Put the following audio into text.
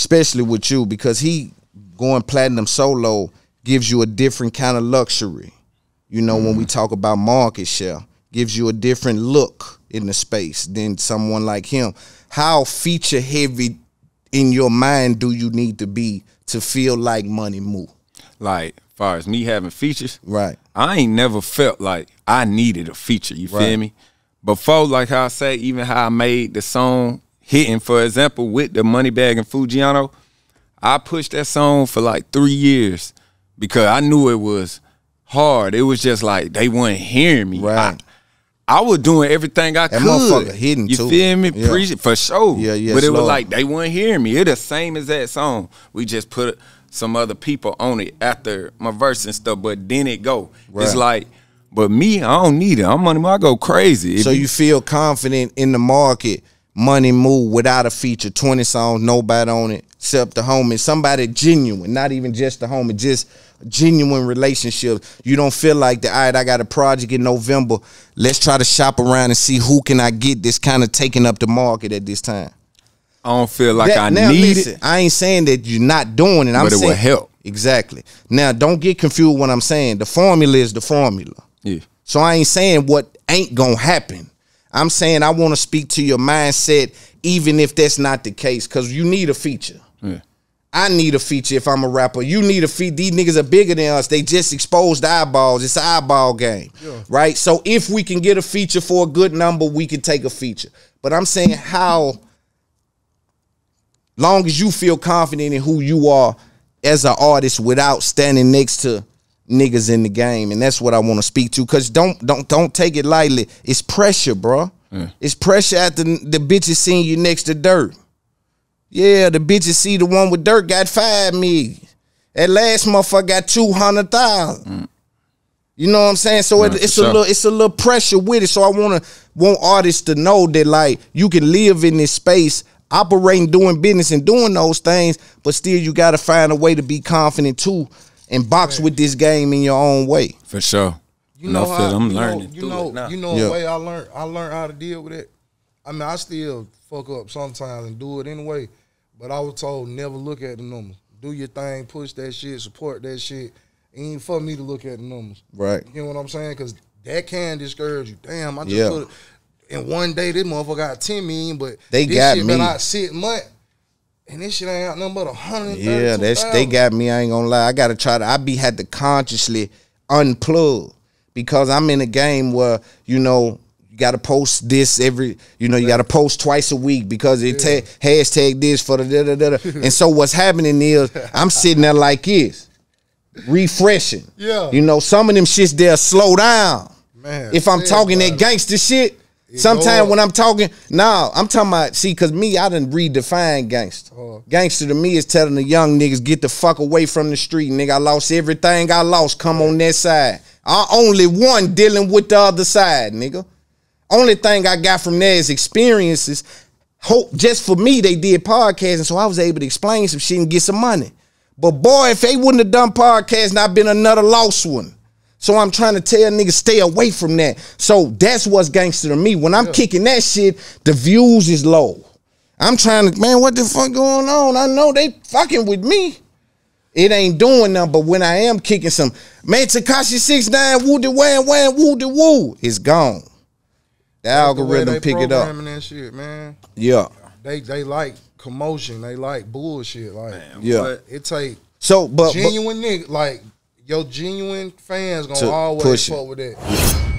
especially with you, because he going platinum solo gives you a different kind of luxury. You know, when we mm-hmm. talk about market share, gives you a different look in the space than someone like him. How feature heavy in your mind do you need to be to feel like Money Mu? Like, far as me having features, Right. I ain't never felt like I needed a feature. You feel Right. me? Before, like how I say, even how I made the song hitting, for example, with the money bag and Fujiano, I pushed that song for like three years because I knew it was hard. It was just like they weren't hearing me. Right. I, I was doing everything I That could. motherfucker hitting you too. feel me? Yeah. Preach it for sure. Yeah, yeah, But it was like they weren't hearing me. It the same as that song. We just put some other people on it after my verse and stuff. But then it go. It's like, but me, I don't need it. I'm money. I go crazy. If So you feel confident in the market, Money Mu without a feature, 20 songs, nobody on it, except the homie, somebody genuine, not even just the homie, just genuine relationship. You don't feel like that, all right, I got a project in November. Let's try to shop around and see who can I get this kind of taking up the market at this time. I don't feel like That- I now need listen, it. I ain't saying that you're not doing it. I'm But it will help. Exactly. Now don't get confused what I'm saying the formula is the formula. Yeah. So I ain't saying what ain't gonna happen. I'm saying I want to speak to your mindset, even if that's not the case, because you need a feature. Yeah. I need a feature if I'm a rapper. You need a feature. These niggas are bigger than us. They just exposed eyeballs. It's an eyeball game. Right? So if we can get a feature for a good number, we can take a feature. But I'm saying how long as you feel confident in who you are as an artist without standing next to niggas in the game. And that's what I want to speak to. Cause don't don't don't take it lightly. It's pressure, bro. It's pressure after the bitches seeing you next to Durk. Yeah, the bitches see the one with Durk got five million. That last motherfucker got two hundred thousand. Mm. You know what I'm saying? So it, it's a sure. little it's a little pressure with it. So I wanna want artists to know that like you can live in this space, operating, doing business and doing those things, but still you gotta find a way to be confident too and box with this game in your own way. For sure. You No know, feel how, I'm you learning. Know, you know, it you know Yeah. the way I learned. I learned how to deal with it. I mean, I still fuck up sometimes and do it anyway. But I was told never look at the numbers. Do your thing, push that shit, support that shit. Ain't for me to look at the numbers. Right. You know what I'm saying? Because that can discourage you. Damn, I just Yeah. put. In one day, this motherfucker got ten million, but They this got shit me. been out six months, and this shit ain't got nothing but a hundred. Yeah, that's they got me. I ain't gonna lie. I gotta try to. I be had to consciously unplug because I'm in a game where you know you gotta post this every. You know you gotta post twice a week because it ta- hashtag this for the da da da. da. and so what's happening is I'm sitting there like this, refreshing. Yeah. You know some of them shits they'll slow down. Man, if I'm talking that gangster shit. Sometimes when I'm talking, nah, I'm talking about see, cause me, I didn't redefine gangster. Uh-huh. Gangster to me is telling the young niggas get the fuck away from the street, nigga. I lost everything I lost. Come on that side. I only one dealing with the other side, nigga. Only thing I got from there is experiences. Hope just for me, they did podcasting, so I was able to explain some shit and get some money. But boy, if they wouldn't have done podcasting, I'd been another lost one. So I'm trying to tell niggas stay away from that. So that's what's gangster to me. When I'm kicking that shit, the views is low. I'm trying to, man, what the fuck going on? I know they fucking with me. It ain't doing nothing, but when I am kicking some, man, Tekashi 69, woo de wham wham, woo de woo, it's gone. The algorithm pick it up. That shit, man. Yeah. They they like commotion. They like bullshit. Like Yeah. What? it take So, but, but genuine nigga like your genuine fans gonna To always push it. fuck with that.